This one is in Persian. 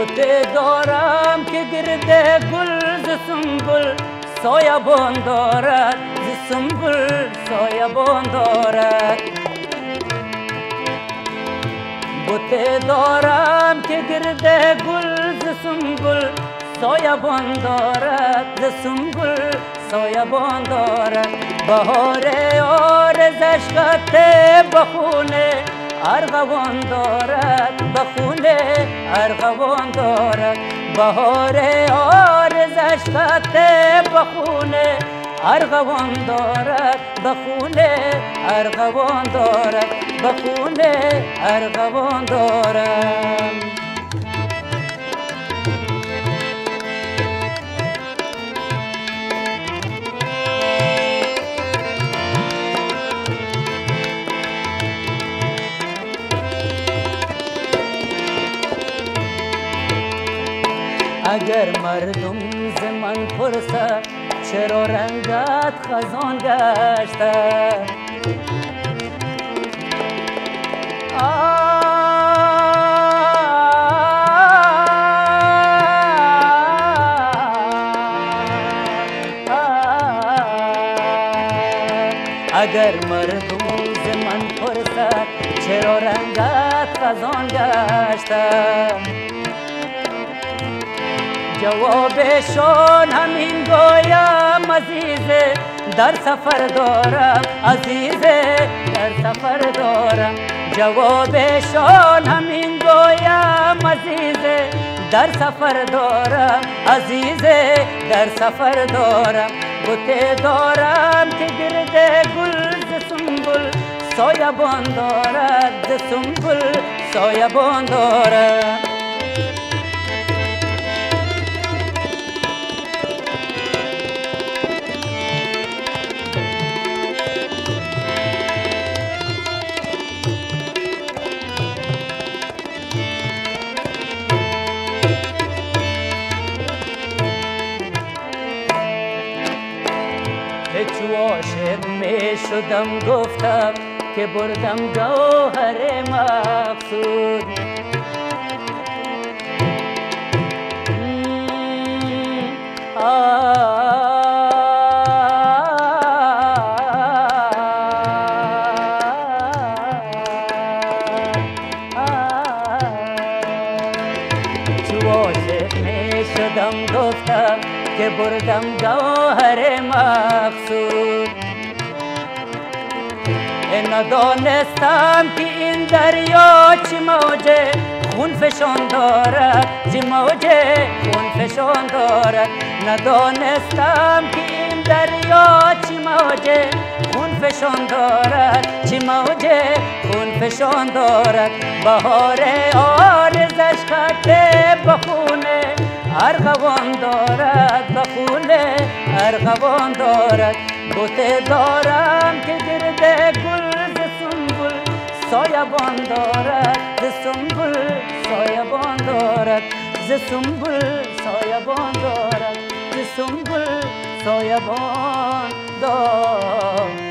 بوته دارم که گرده گل ز سنبل سایبان دارد ز سنبل سایبان دارد بوته دارم که گرده گل ز سنبل سایبان دارد ز سنبل سایبان دارد بهار آرزش قطع بخونه ارغوان دارد بخونه ارغوان دارد. بهار آرزش قطع بخونه ارغوان دارد. بخونه ارغوان دارد. بخونه ارغوان دارد اگر مردم ز من پرسد چرا رنگت خزان گشته؟ اگر مردم ز من پرسد چرا رنگت خزان گشته؟ جوابشون همین گویم عزیزه در سفر دارم عزیزه در سفر دارم. جوابشون همین گویم عزیزه در سفر دارم عزیزه در سفر دارم. بوته دارم که گرده گل سنبل سایبان دارد سنبل سایبان دارد. چو عاشق می شدم گفتم که بردم گوهر مقصود چو عاشق می شدم گفتم که بردم گوهر مقصود ندانستم که این دریا چی موجه خون فشان دارد چی موجه خون فشان دارد ندانستم که این دریا چی موجه خون فشان دارد چی موجه خون فشان دارد بهار آرزش خطه بخونه ارغوان دارد بخونه ارغوان دارد بوته دارم که گرده گل ز سنبل سایبان دارد ز سنبل سایبان دارد ز سنبل سایبان دارد ز سایبان دارد.